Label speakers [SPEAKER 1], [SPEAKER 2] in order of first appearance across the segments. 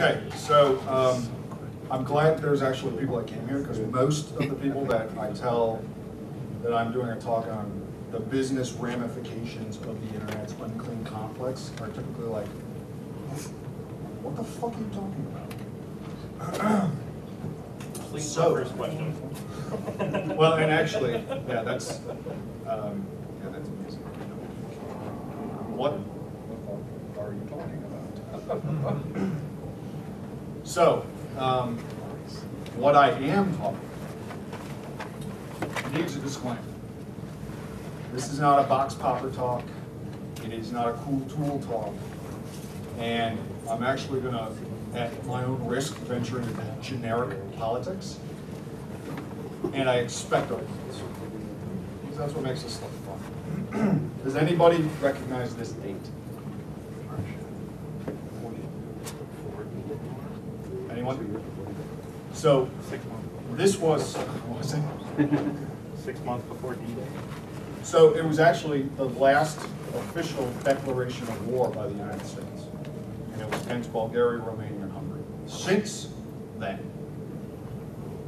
[SPEAKER 1] Okay, so um, I'm glad there's actually people that came here because most of the people that I tell that I'm doing a talk on the business ramifications of the internet's unclean conflicts are typically like, what the fuck are you talking about?
[SPEAKER 2] Please,
[SPEAKER 1] So-
[SPEAKER 2] first question.
[SPEAKER 1] Well, and actually, yeah, that's, um, yeah, that's amazing. What the are you talking about? So, um, what I am talking about needs a disclaimer. This is not a box popper talk. It is not a cool tool talk. And I'm actually gonna, at my own risk, venture into generic politics. And I expect our Because that's what makes this stuff fun. Does anybody recognize this date? Anyone? So,
[SPEAKER 2] Six months,
[SPEAKER 1] this was, was it?
[SPEAKER 2] six months before D-Day.
[SPEAKER 1] So it was actually the last official declaration of war by the United States. And it was against Bulgaria, Romania, and Hungary. Since then,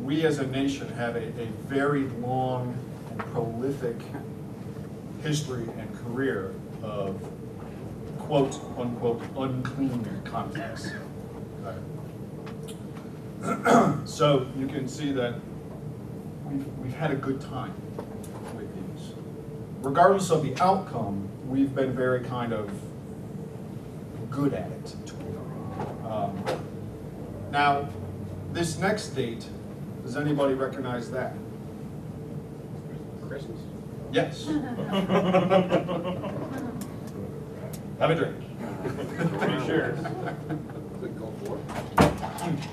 [SPEAKER 1] we as a nation have a, a very long and prolific history and career of quote unquote unclean conflicts. Okay. So you can see that we've, we've had a good time with these. Regardless of the outcome, we've been very kind of good at it. Um, Now, this next date, does anybody recognize that?
[SPEAKER 2] Christmas.
[SPEAKER 1] Yes. Have a drink.
[SPEAKER 2] Pretty sure.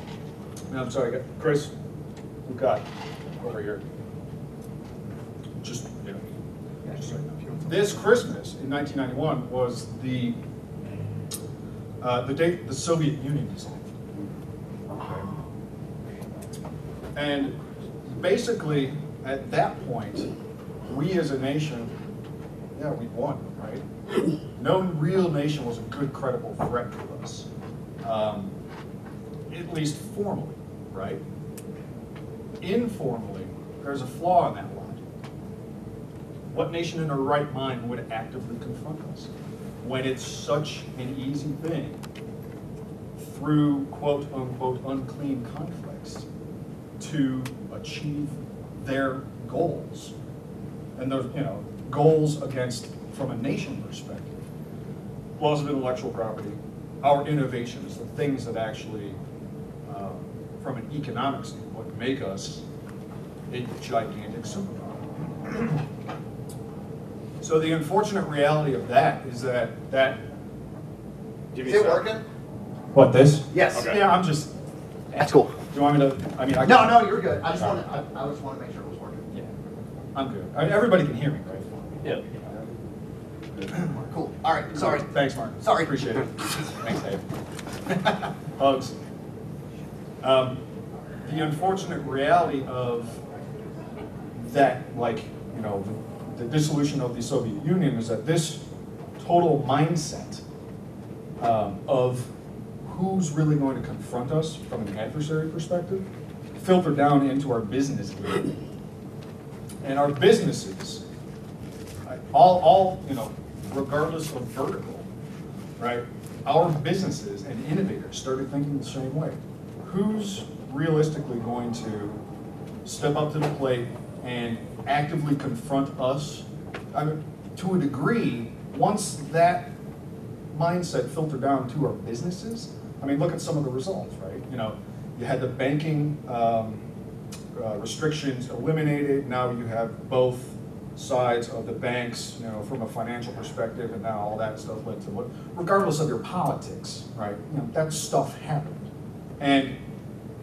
[SPEAKER 1] I'm sorry, Chris, we've got over here. Just, know. This Christmas in 1991 was the, uh, the date the Soviet Union dissolved. And basically, at that point, we as a nation, yeah, we won, right? No real nation was a good, credible threat to us. Um, at least formally, right? Informally, there's a flaw in that logic. What nation in their right mind would actively confront us when it's such an easy thing through quote unquote unclean conflicts to achieve their goals? And those, you know, goals against, from a nation perspective, laws of intellectual property, our innovations, the things that actually from an economic standpoint, make us a gigantic superpower. So the unfortunate reality of that is that, that.
[SPEAKER 2] Give
[SPEAKER 3] Is it
[SPEAKER 2] some-
[SPEAKER 3] working?
[SPEAKER 1] What, this?
[SPEAKER 3] Yes.
[SPEAKER 2] Okay.
[SPEAKER 1] Yeah, I'm just,
[SPEAKER 3] That's cool.
[SPEAKER 1] Do you want me to, I mean, I.
[SPEAKER 3] No, no, you're good. I just want to, I, I just want to make sure it was working.
[SPEAKER 1] Yeah, I'm good. I mean, everybody can hear me, right?
[SPEAKER 2] Yeah.
[SPEAKER 3] Cool. All right, sorry.
[SPEAKER 1] Thanks, Mark.
[SPEAKER 3] Sorry.
[SPEAKER 1] Appreciate it. Thanks, Dave. Hugs. Um, the unfortunate reality of that, like, you know, the, the dissolution of the Soviet Union is that this total mindset um, of who's really going to confront us from an adversary perspective filtered down into our business. And our businesses, all, all, you know, regardless of vertical, right? Our businesses and innovators started thinking the same way. Who's realistically going to step up to the plate and actively confront us? I mean, to a degree, once that mindset filtered down to our businesses, I mean, look at some of the results, right? You know, you had the banking um, uh, restrictions eliminated. Now you have both sides of the banks, you know, from a financial perspective, and now all that stuff led to what, regardless of your politics, right? You know, that stuff happened, and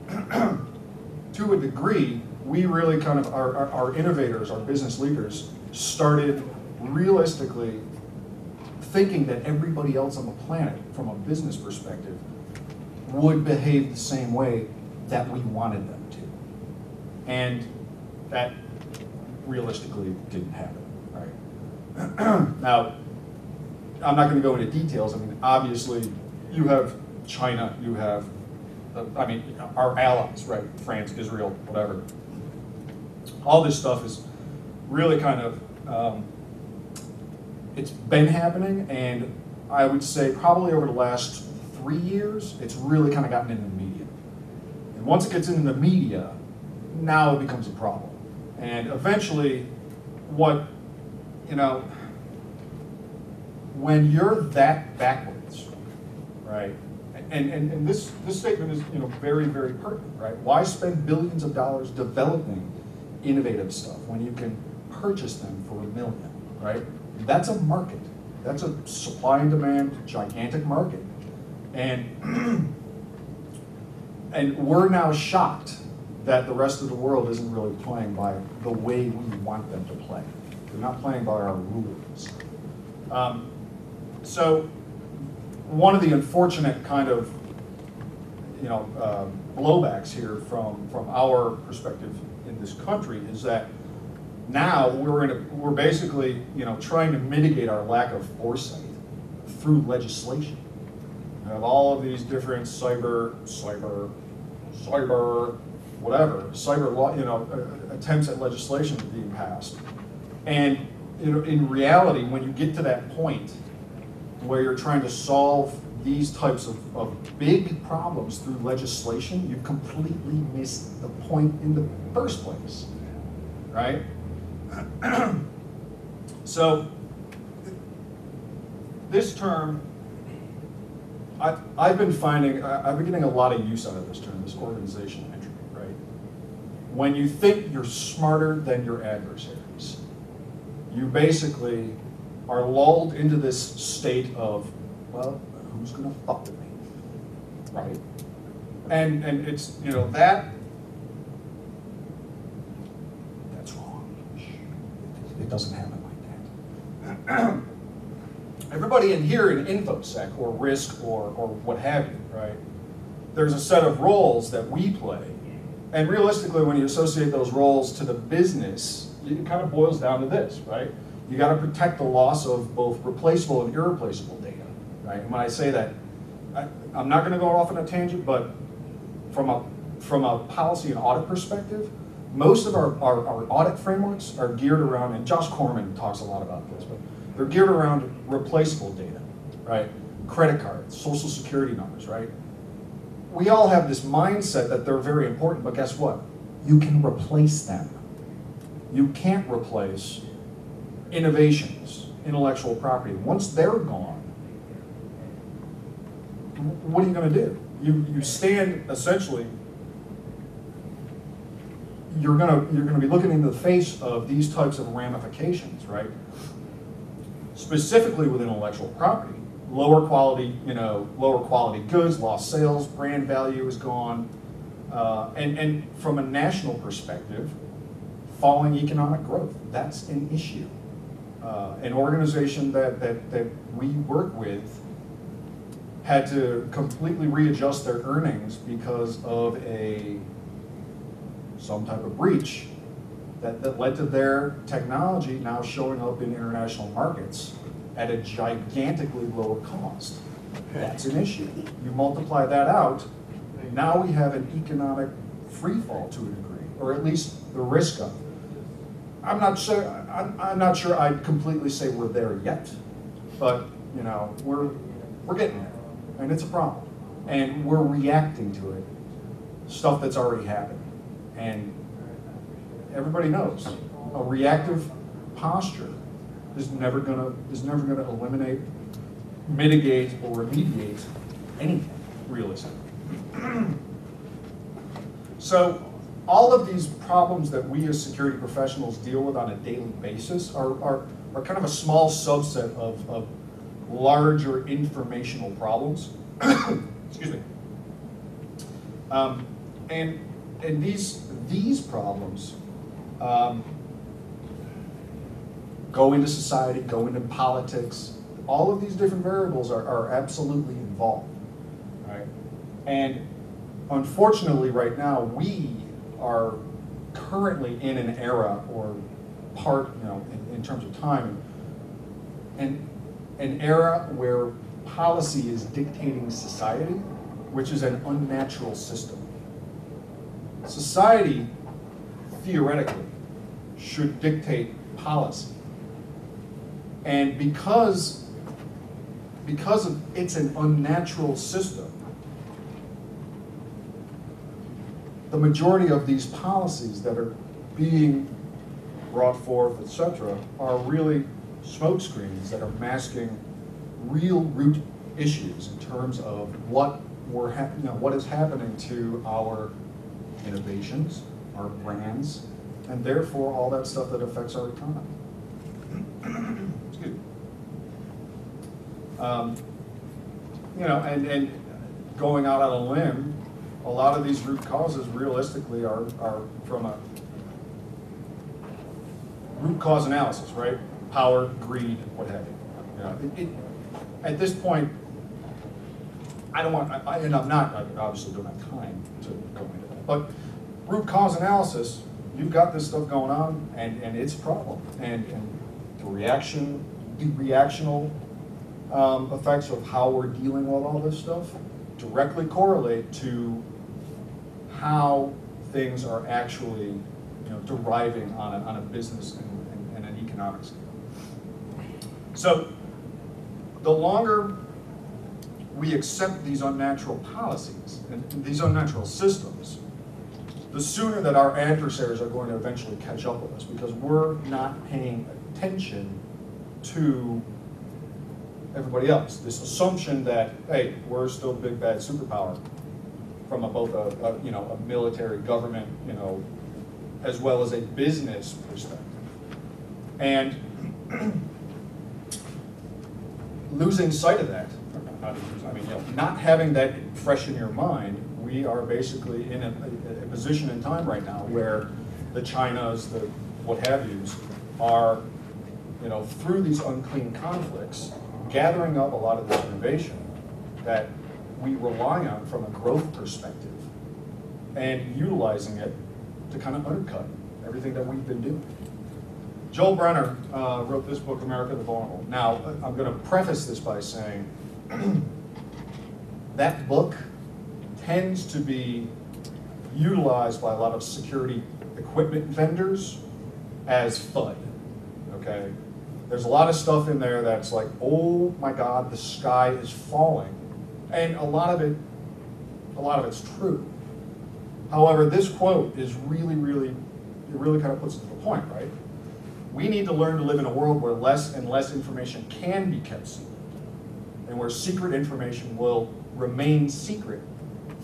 [SPEAKER 1] to a degree, we really kind of our, our, our innovators, our business leaders, started realistically thinking that everybody else on the planet, from a business perspective, would behave the same way that we wanted them to. And that realistically didn't happen, right? now, I'm not going to go into details. I mean, obviously, you have China, you have I mean, our allies, right, France, Israel, whatever. All this stuff is really kind of, um, it's been happening, and I would say probably over the last three years, it's really kind of gotten into the media. And once it gets into the media, now it becomes a problem. And eventually, what, you know, when you're that backwards, right? And, and, and this, this statement is, you know, very, very pertinent, right? Why spend billions of dollars developing innovative stuff when you can purchase them for a million, right? That's a market. That's a supply and demand gigantic market. And, and we're now shocked that the rest of the world isn't really playing by the way we want them to play. They're not playing by our rules. Um, so, one of the unfortunate kind of, you know, uh, blowbacks here from, from our perspective in this country is that now we're in a, we're basically, you know, trying to mitigate our lack of foresight through legislation. We have all of these different cyber, cyber, cyber, whatever, cyber law, you know, uh, attempts at legislation being passed. And, know, in reality, when you get to that point where you're trying to solve these types of, of big problems through legislation, you've completely missed the point in the first place, right? so, this term, I, I've been finding, I- I've been getting a lot of use out of this term, this organizational entropy, right? When you think you're smarter than your adversaries, you basically are lulled into this state of, well, who's gonna fuck with me, right? And, and it's, you know, that, that's wrong. It doesn't happen like that. Everybody in here in InfoSec or Risk or, or what have you, right? There's a set of roles that we play. And realistically, when you associate those roles to the business, it kind of boils down to this, right? You got to protect the loss of both replaceable and irreplaceable data, right? And when I say that, I, I'm not going to go off on a tangent, but from a from a policy and audit perspective, most of our, our, our audit frameworks are geared around, and Josh Corman talks a lot about this, but they're geared around replaceable data, right? Credit cards, social security numbers, right? We all have this mindset that they're very important, but guess what? You can replace them. You can't replace innovations, intellectual property. Once they're gone, what are you going to do? You, you stand essentially, you're going to you're going to be looking into the face of these types of ramifications, right? Specifically with intellectual property, lower quality, you know, lower quality goods, lost sales, brand value is gone, uh, and and from a national perspective, falling economic growth. That's an issue. Uh, an organization that, that, that we work with had to completely readjust their earnings because of a some type of breach that, that led to their technology now showing up in international markets at a gigantically lower cost. That's an issue. You multiply that out, now we have an economic free fall to a degree, or at least the risk of. I'm not sure. I'm, I'm not sure. I'd completely say we're there yet, but you know, we're we're getting there, and it's a problem, and we're reacting to it. Stuff that's already happened, and everybody knows a reactive posture is never gonna is never gonna eliminate, mitigate, or remediate anything realistically. so all of these problems that we as security professionals deal with on a daily basis are, are, are kind of a small subset of, of larger informational problems. Excuse me. Um, and and these, these problems um, go into society, go into politics. All of these different variables are, are absolutely involved. Right? And unfortunately, right now, we are currently in an era or part, you know, in, in terms of time, and an era where policy is dictating society which is an unnatural system. Society, theoretically, should dictate policy. And because, because of, it's an unnatural system, the majority of these policies that are being brought forth, et cetera, are really smokescreens that are masking real root issues in terms of what we're you know, what is happening to our innovations, our brands, and therefore all that stuff that affects our economy. Excuse me. Um, you know, and, and going out on a limb, a lot of these root causes realistically are, are from a root cause analysis, right? Power, greed, what have you. Know, it, it, at this point, I don't want, I, and I'm not, I obviously don't have time to go into that, but root cause analysis, you've got this stuff going on, and, and it's a problem. And, and the reaction, the reactional um, effects of how we're dealing with all this stuff directly correlate to how things are actually, you know, deriving on a, on a business and, and, and an economic scale. So, the longer we accept these unnatural policies and these unnatural systems, the sooner that our adversaries are going to eventually catch up with us because we're not paying attention to everybody else. This assumption that, hey, we're still big bad superpower from a, both a, a, you know, a military government, you know, as well as a business perspective. And losing sight of that, not I mean, you know, not having that fresh in your mind, we are basically in a, a, position in time right now where the Chinas, the what have yous, are, you know, through these unclean conflicts, gathering up a lot of this innovation that we rely on from a growth perspective and utilizing it to kind of undercut everything that we've been doing. Joel Brenner uh, wrote this book, America the Vulnerable. Now, I'm going to preface this by saying that book tends to be utilized by a lot of security equipment vendors as FUD. Okay? There's a lot of stuff in there that's like, oh my God, the sky is falling. And a lot of it, a lot of it's true. However, this quote is really, really, it really kind of puts it to the point, right? We need to learn to live in a world where less and less information can be kept secret, and where secret information will remain secret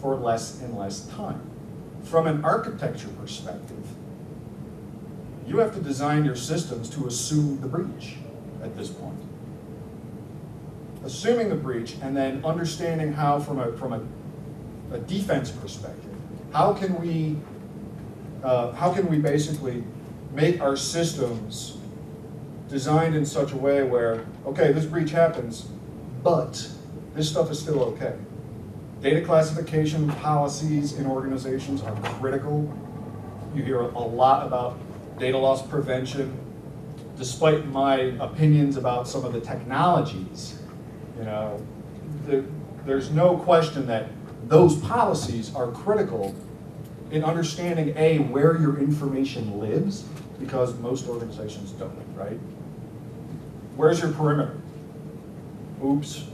[SPEAKER 1] for less and less time. From an architecture perspective, you have to design your systems to assume the breach at this point. Assuming the breach and then understanding how, from a, from a, a defense perspective, how can we, uh, how can we basically make our systems designed in such a way where, okay, this breach happens, but this stuff is still okay. Data classification policies in organizations are critical. You hear a lot about data loss prevention. Despite my opinions about some of the technologies, you know, the, there's no question that those policies are critical in understanding A, where your information lives, because most organizations don't, right? Where's your perimeter? Oops.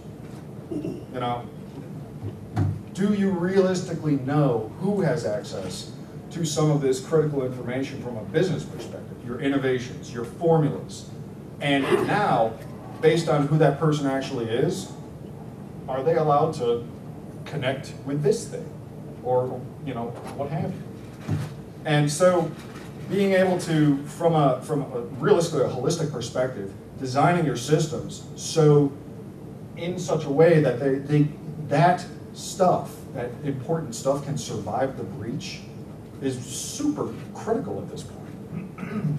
[SPEAKER 1] You know, do you realistically know who has access to some of this critical information from a business perspective? Your innovations, your formulas. And now, based on who that person actually is, are they allowed to connect with this thing? Or, you know, what have you? And so, being able to, from a, from a realistically a holistic perspective, designing your systems so in such a way that they, they that stuff, that important stuff can survive the breach is super critical at this point.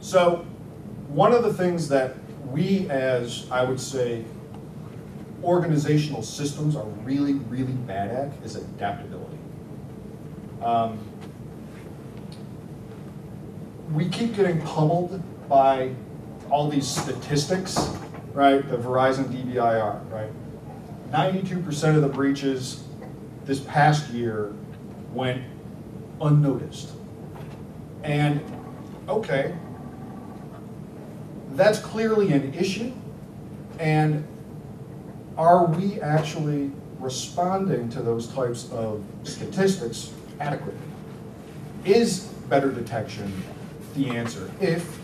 [SPEAKER 1] so one of the things that we as, I would say, organizational systems are really, really bad at is adaptability. Um, we keep getting pummeled by all these statistics, right? The Verizon DBIR, right? ninety-two percent of the breaches this past year went unnoticed. And, okay, that's clearly an issue. And are we actually responding to those types of statistics adequately? Is better detection the answer? If,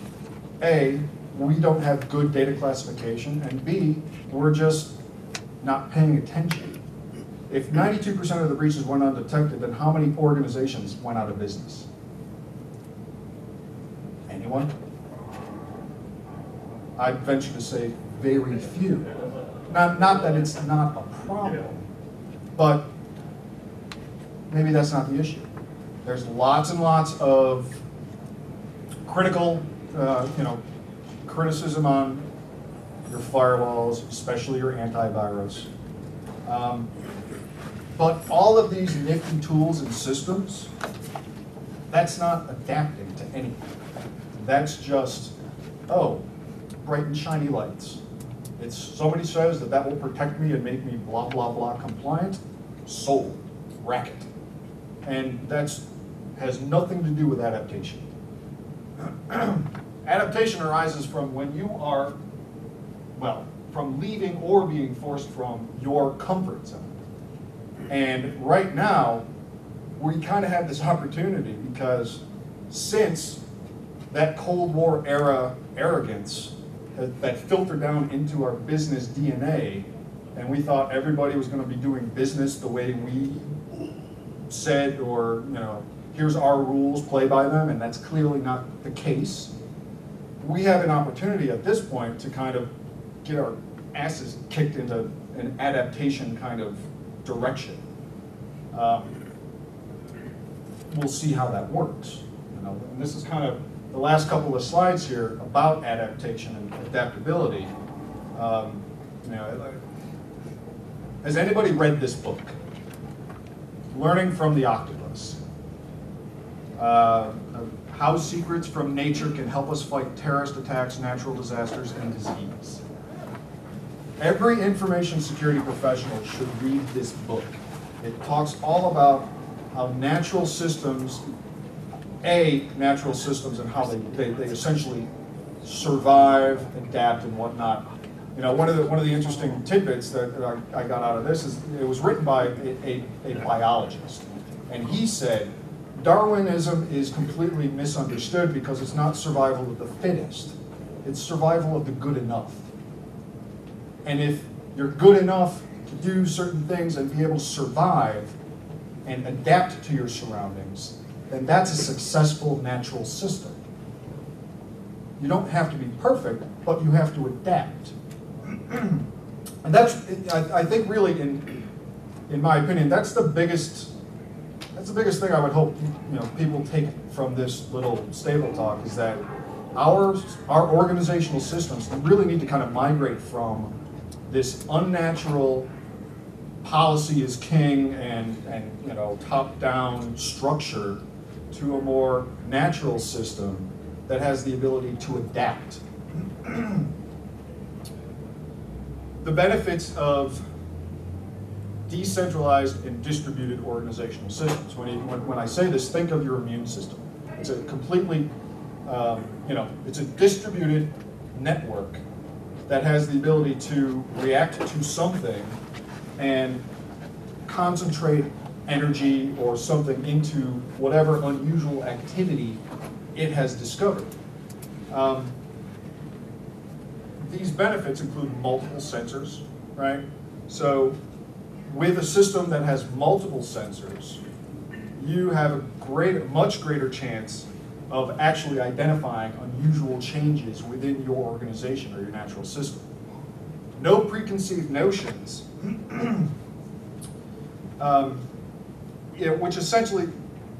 [SPEAKER 1] A, we don't have good data classification, and B, we're just not paying attention. If ninety-two percent of the breaches went undetected, then how many organizations went out of business? Anyone? I'd venture to say very few. Not, not that it's not a problem, but maybe that's not the issue. There's lots and lots of critical, uh, you know, criticism on your firewalls, especially your antivirus. Um, But all of these nifty tools and systems, that's not adapting to anything. That's just, oh, bright and shiny lights. It's, somebody says that that will protect me and make me blah, blah, blah compliant, sold, racket. And that's, has nothing to do with adaptation. Adaptation arises from when you are, well, from leaving or being forced from your comfort zone. And right now, we kind of have this opportunity because since that Cold War era arrogance that filtered down into our business DNA, and we thought everybody was going to be doing business the way we said, or, you know, here's our rules, play by them, and that's clearly not the case. We have an opportunity at this point to kind of get our asses kicked into an adaptation kind of direction. Um, We'll see how that works, you know, and this is kind of the last couple of slides here about adaptation and adaptability. Um, You know, has anybody read this book? Learning from the Octopus. Uh, How secrets from nature can help us fight terrorist attacks, natural disasters, and disease. Every information security professional should read this book. It talks all about how natural systems, A, natural systems and how they, they, they essentially survive, adapt and whatnot. You know, one of the, one of the interesting tidbits that I, I got out of this is, it was written by a, a, a biologist. And he said, Darwinism is completely misunderstood because it's not survival of the fittest. It's survival of the good enough. And if you're good enough to do certain things and be able to survive and adapt to your surroundings, then that's a successful natural system. You don't have to be perfect, but you have to adapt. and that's, I, I think really in, in my opinion, that's the biggest, that's the biggest thing I would hope, you know, people take from this little stable talk is that our, our organizational systems really need to kind of migrate from this unnatural policy is king and, and you know, top-down structure to a more natural system that has the ability to adapt. the benefits of decentralized and distributed organizational systems. When, you, when, when I say this, think of your immune system. It's a completely, um, you know, it's a distributed network that has the ability to react to something and concentrate energy or something into whatever unusual activity it has discovered. Um, these benefits include multiple sensors, right? So with a system that has multiple sensors, you have a great, much greater chance of actually identifying unusual changes within your organization or your natural system. No preconceived notions, um, you know, which essentially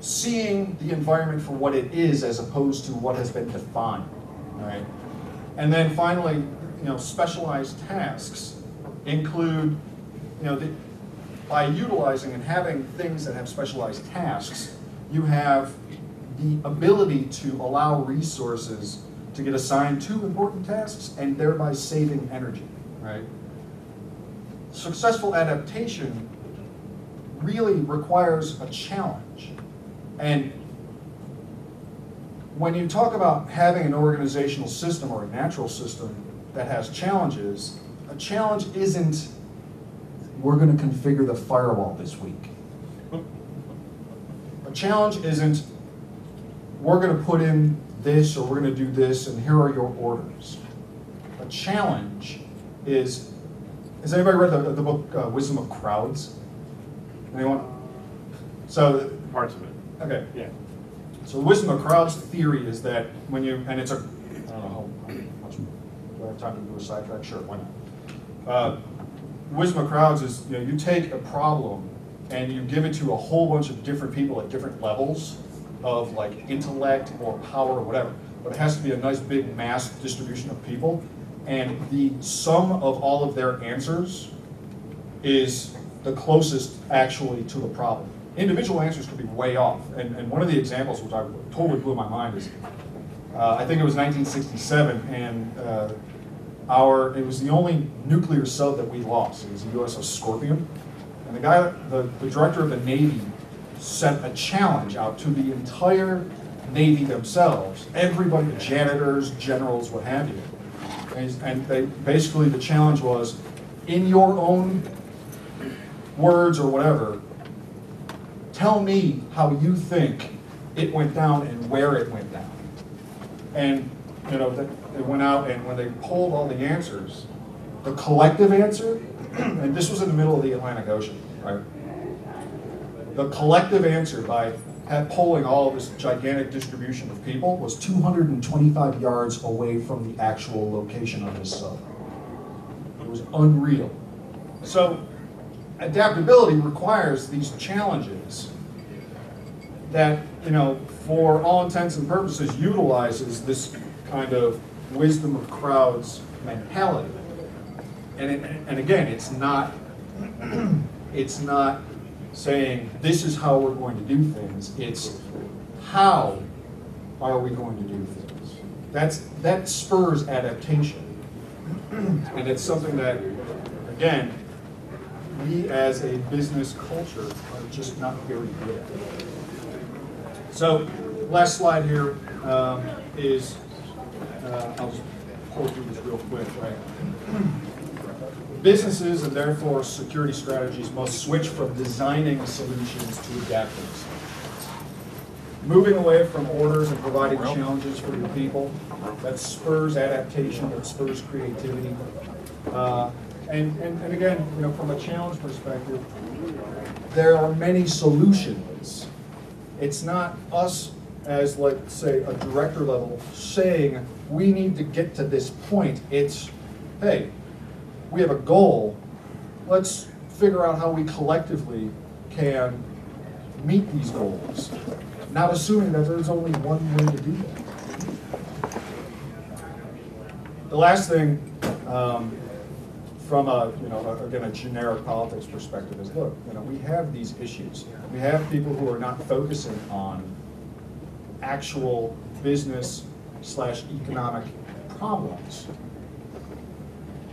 [SPEAKER 1] seeing the environment for what it is as opposed to what has been defined, right? And then finally, you know, specialized tasks include, you know, the, by utilizing and having things that have specialized tasks, you have the ability to allow resources to get assigned to important tasks and thereby saving energy, right? successful adaptation really requires a challenge. And when you talk about having an organizational system or a natural system that has challenges, a challenge isn't, we're going to configure the firewall this week. A challenge isn't, we're going to put in this or we're going to do this and here are your orders. A challenge is, has anybody read the, the book uh, Wisdom of Crowds? Anyone? So,
[SPEAKER 2] Parts of it.
[SPEAKER 1] okay.
[SPEAKER 2] Yeah.
[SPEAKER 1] So the wisdom of crowds theory is that when you, and it's a, I don't know how much, do I have time to do a sidetrack? Sure, why not? Uh, Wisdom of crowds is, you know, you take a problem and you give it to a whole bunch of different people at different levels of like intellect or power or whatever. But it has to be a nice big mass distribution of people. And the sum of all of their answers is the closest actually to the problem. Individual answers could be way off, and, and one of the examples which I totally blew my mind is, uh, I think it was 1967, and uh, our, it was the only nuclear sub that we lost. It was the USS Scorpion, and the guy, the, the director of the Navy, sent a challenge out to the entire Navy themselves, everybody, janitors, generals, what have you. And, and they, basically the challenge was, in your own words or whatever, tell me how you think it went down and where it went down. And, you know, they, went out and when they pulled all the answers, the collective answer, and this was in the middle of the Atlantic Ocean, right? The collective answer by polling all this gigantic distribution of people was 225 yards away from the actual location of this sub. It was unreal. So adaptability requires these challenges that, you know, for all intents and purposes, utilizes this kind of wisdom of crowds mentality. And, it, and again, it's not, it's not saying this is how we're going to do things. It's how are we going to do things. That's that spurs adaptation, and it's something that, again, we as a business culture are just not very good at. So, last slide here um, is, uh, I'll just pull through this real quick, right? Businesses and therefore security strategies must switch from designing solutions to adapting solutions. Moving away from orders and providing challenges for your people, that spurs adaptation, that spurs creativity. Uh, And, and, and again, you know, from a challenge perspective, there are many solutions. It's not us as, like, say, a director level saying, we need to get to this point. It's, hey, we have a goal, let's figure out how we collectively can meet these goals. Not assuming that there's only one way to do that. The last thing, um, from a, you know, again, a generic politics perspective is, look, you know, we have these issues. We have people who are not focusing on actual business slash economic problems.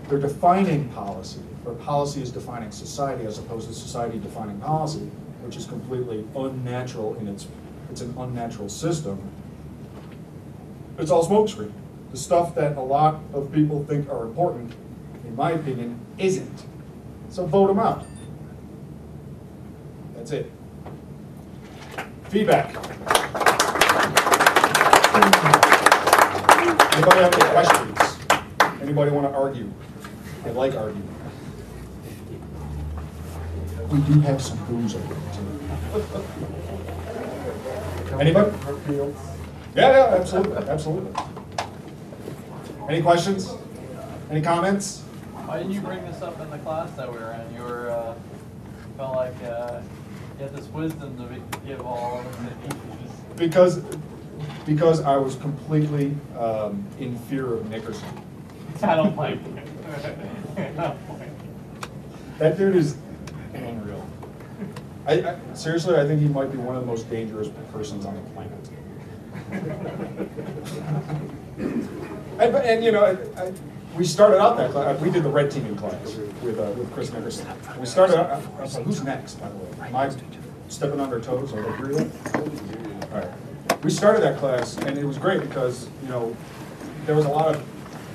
[SPEAKER 1] They're defining policy, or policy is defining society as opposed to society defining policy, which is completely unnatural in its, it's an unnatural system. It's all smokescreen. The stuff that a lot of people think are important, in my opinion, isn't. So vote them out. That's it. Feedback. Anybody have any questions? Anybody want to argue? I like arguing. We do have some booze over there too. Anybody? Yeah, yeah, absolutely, absolutely. Any questions? Any comments?
[SPEAKER 4] Why didn't you bring this up in the class that we were in? You were, uh, felt like, uh, you had this wisdom to be- give all of us
[SPEAKER 1] Because, because I was completely um, in fear of Nickerson.
[SPEAKER 4] I don't like it. I don't like it.
[SPEAKER 1] That dude is unreal. I, I, seriously, I think he might be one of the most dangerous persons on the planet. And, and, you know, I- I- we started out that class, we did the red teaming class with, uh, with Chris Nickerson. We started out, I was like, who's next, by the way? Am I stepping on their toes, or they really? All right. We started that class, and it was great because, you know, there was a lot of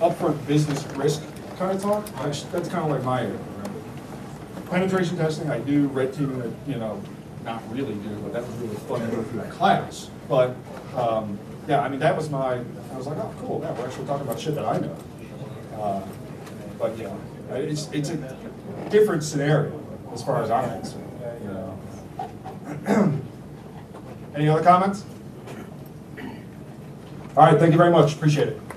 [SPEAKER 1] upfront business risk kind of talk, that's kind of like my area. Penetration testing, I do, red teaming, you know, not really do, but that was really fun to go through that class. But, um, yeah, I mean, that was my, I was like, oh, cool, yeah, we're actually talking about shit that I know. Uh, But, yeah, it's, it's a different scenario as far as I'm concerned, you know. Any other comments? All right, thank you very much, appreciate it.